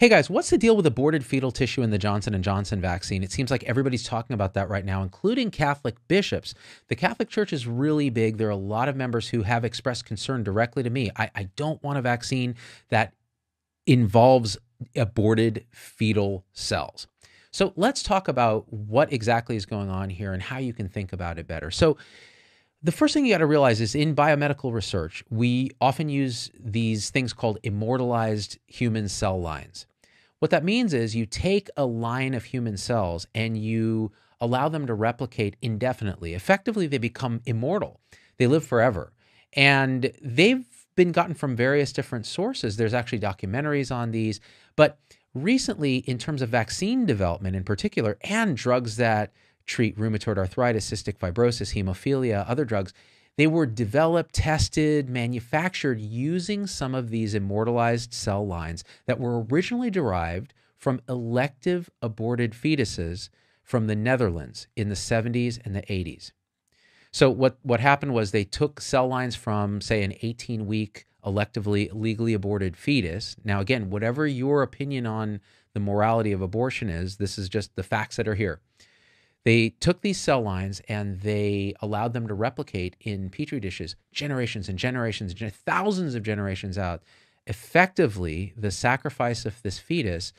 Hey guys, what's the deal with aborted fetal tissue in the Johnson & Johnson vaccine? It seems like everybody's talking about that right now, including Catholic bishops. The Catholic Church is really big. There are a lot of members who have expressed concern directly to me. I, I don't want a vaccine that involves aborted fetal cells. So let's talk about what exactly is going on here and how you can think about it better. So the first thing you got to realize is in biomedical research, we often use these things called immortalized human cell lines. What that means is you take a line of human cells and you allow them to replicate indefinitely. Effectively, they become immortal, they live forever. And they've been gotten from various different sources. There's actually documentaries on these. But recently, in terms of vaccine development in particular, and drugs that treat rheumatoid arthritis, cystic fibrosis, hemophilia, other drugs, they were developed, tested, manufactured using some of these immortalized cell lines that were originally derived from elective aborted fetuses from the Netherlands in the 70s and the 80s. So what what happened was they took cell lines from say an 18 week electively legally aborted fetus. Now again, whatever your opinion on the morality of abortion is, this is just the facts that are here. They took these cell lines and they allowed them to replicate in petri dishes generations and generations, thousands of generations out. Effectively, the sacrifice of this fetus,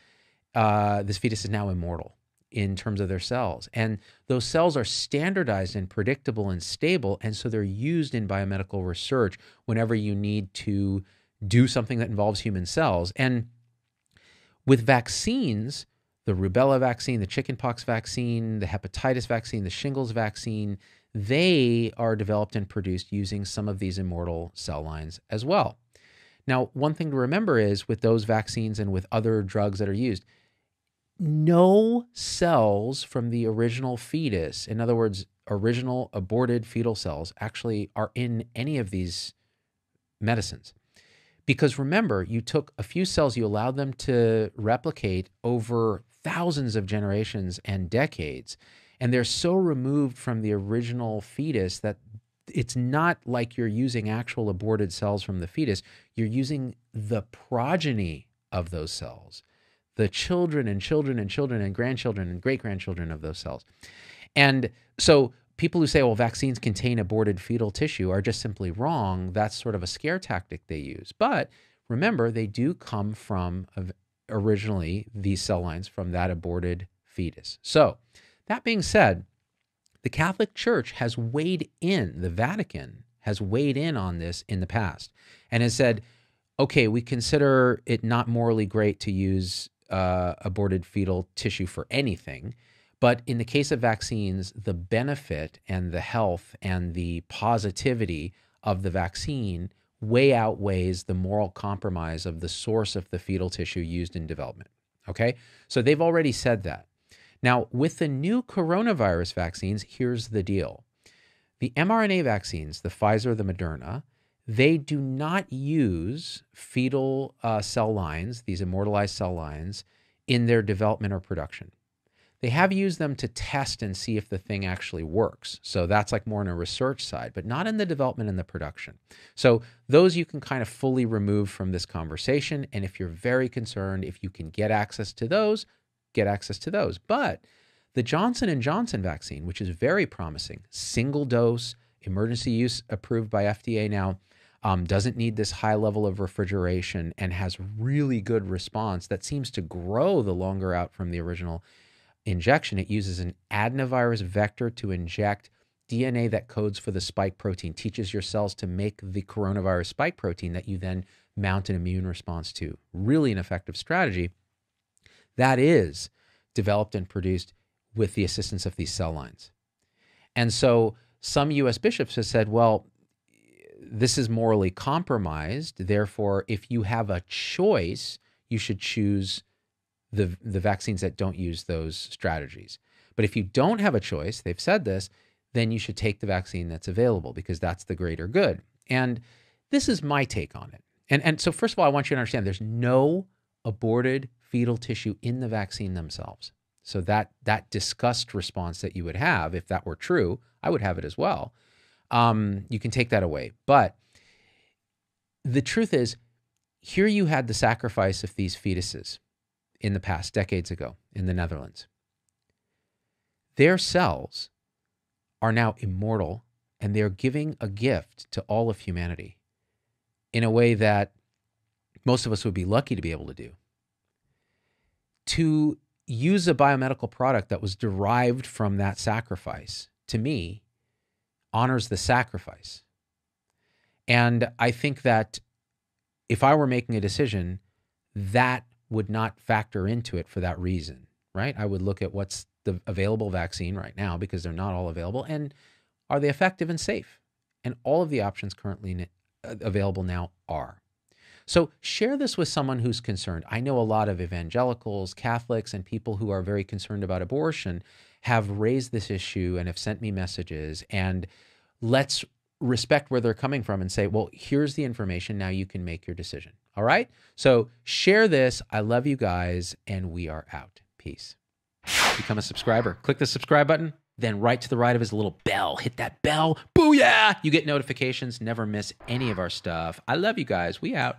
uh, this fetus is now immortal in terms of their cells. And those cells are standardized and predictable and stable. And so they're used in biomedical research whenever you need to do something that involves human cells. And with vaccines, the rubella vaccine, the chickenpox vaccine, the hepatitis vaccine, the shingles vaccine, they are developed and produced using some of these immortal cell lines as well. Now, one thing to remember is with those vaccines and with other drugs that are used, no cells from the original fetus, in other words, original aborted fetal cells, actually are in any of these medicines. Because remember, you took a few cells, you allowed them to replicate over thousands of generations and decades. And they're so removed from the original fetus that it's not like you're using actual aborted cells from the fetus. You're using the progeny of those cells, the children and children and children and grandchildren and great grandchildren of those cells. And so people who say, well, vaccines contain aborted fetal tissue are just simply wrong. That's sort of a scare tactic they use. But remember, they do come from originally these cell lines from that aborted fetus. So, that being said, the Catholic Church has weighed in, the Vatican has weighed in on this in the past and has said, okay, we consider it not morally great to use uh, aborted fetal tissue for anything. But in the case of vaccines, the benefit and the health and the positivity of the vaccine way outweighs the moral compromise of the source of the fetal tissue used in development. Okay? So they've already said that. Now, with the new coronavirus vaccines, here's the deal the mRNA vaccines, the Pfizer, the Moderna, they do not use fetal uh, cell lines, these immortalized cell lines, in their development or production. They have used them to test and see if the thing actually works. So that's like more on a research side, but not in the development and the production. So those you can kind of fully remove from this conversation. And if you're very concerned, if you can get access to those, get access to those. But the Johnson and Johnson vaccine, which is very promising, single dose, emergency use approved by FDA now, um, doesn't need this high level of refrigeration and has really good response that seems to grow the longer out from the original injection, it uses an adenovirus vector to inject DNA that codes for the spike protein, teaches your cells to make the coronavirus spike protein that you then mount an immune response to. Really an effective strategy. That is developed and produced with the assistance of these cell lines. And so some US bishops have said, well, this is morally compromised. Therefore, if you have a choice, you should choose the the vaccines that don't use those strategies. But if you don't have a choice, they've said this, then you should take the vaccine that's available because that's the greater good. And this is my take on it. And and so first of all, I want you to understand there's no aborted fetal tissue in the vaccine themselves. So that that disgust response that you would have if that were true, I would have it as well. Um, you can take that away. But the truth is, here you had the sacrifice of these fetuses in the past, decades ago, in the Netherlands. Their cells are now immortal and they're giving a gift to all of humanity in a way that most of us would be lucky to be able to do. To use a biomedical product that was derived from that sacrifice, to me, honors the sacrifice. And I think that if I were making a decision, that would not factor into it for that reason, right? I would look at what's the available vaccine right now because they're not all available and are they effective and safe? And all of the options currently uh, available now are. So share this with someone who's concerned. I know a lot of evangelicals, Catholics, and people who are very concerned about abortion have raised this issue and have sent me messages. And let's respect where they're coming from and say, well, here's the information. Now you can make your decision. All right. So share this. I love you guys, and we are out. Peace. Become a subscriber. Click the subscribe button. Then right to the right of his little bell. Hit that bell. Booyah! You get notifications. Never miss any of our stuff. I love you guys. We out.